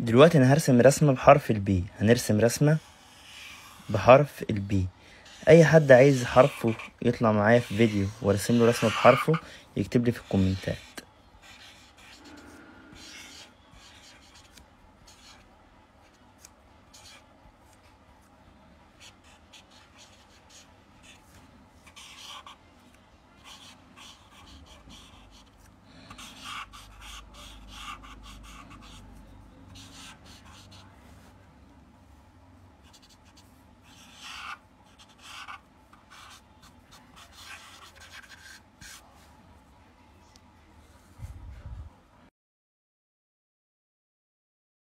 دلوقتي أنا هرسم رسمة بحرف ال B هنرسم رسمة بحرف ال B أي حد عايز حرفه يطلع معايا في فيديو وأرسم له رسمة بحرفه يكتب لي في الكومنتات.